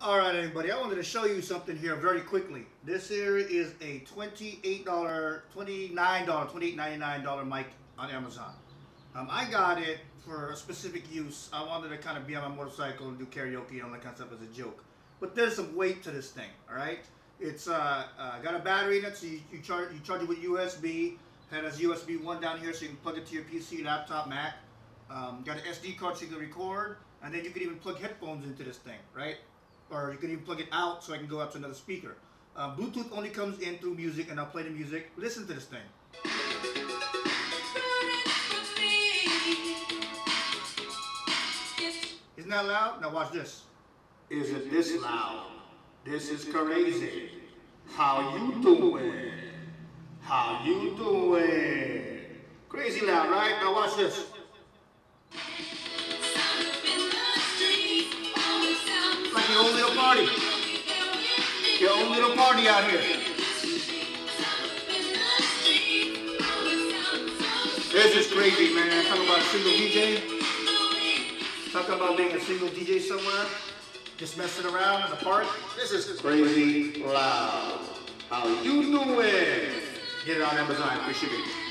All right, everybody. I wanted to show you something here very quickly. This here is a $28, $29, $28.99 mic on Amazon. Um, I got it for a specific use. I wanted to kind of be on my motorcycle and do karaoke and all that kind of stuff as a joke. But there's some weight to this thing, all right? It's uh, uh, got a battery in it, so you, you, charge, you charge it with USB. It has USB 1 down here, so you can plug it to your PC, laptop, Mac. Um, got an SD card so you can record, and then you can even plug headphones into this thing, right? Or you can even plug it out so I can go out to another speaker. Uh, Bluetooth only comes in through music, and I'll play the music. Listen to this thing. Isn't that loud? Now watch this. Is it this loud? This is crazy. How you doing? How you doing? Crazy loud, right? Now watch this. Your own little party. Your own little party out here. This is crazy, man. Talking about a single DJ. Talking about being a single DJ somewhere. Just messing around in the park. This is crazy loud. How you doing? Get it on Amazon. Appreciate it.